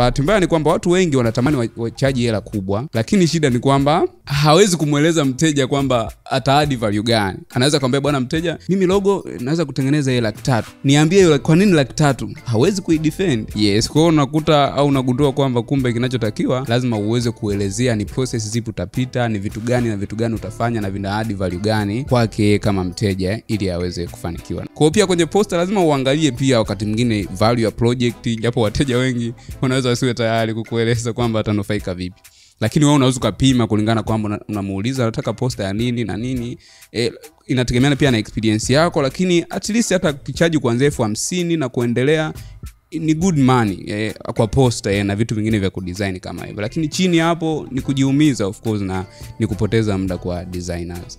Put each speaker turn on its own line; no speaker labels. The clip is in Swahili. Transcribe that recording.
bahati mbaya ni kwamba watu wengi wanatamani wachaji hela kubwa lakini shida ni kwamba hawezi kumweleza mteja kwamba ataadi value gani. Anaweza kuambia bwana mteja mimi logo naweza kutengeneza hii laki tatu. Niambie kwa nini laki tatu? Hawezi kuidefend. Yes kwao unakuta au unagundua kwamba kumbe kinachotakiwa lazima uweze kuelezea ni process zipi utapita ni vitu gani na vitu gani utafanya na vinaadi value gani kwake kama mteja ili aweze kufanikiwa. Kwa pia kwenye posta lazima uangalie pia wakati mwingine value ya project japo wateja wengi wanaweza wasiwe tayari kukueleza kwamba atanufaika vipi. Lakini wewe unaweza ukapima kulingana kwamba unamuuliza unataka posta ya nini na nini. E, inategemeana pia na experience yako lakini at least hata kichaji kuanzia elfu hamsini na kuendelea ni good money eh, kwa posta eh, na vitu vingine vya kudesign kama hivyo. Lakini chini hapo ni kujiumiza of course na ni kupoteza muda kwa designers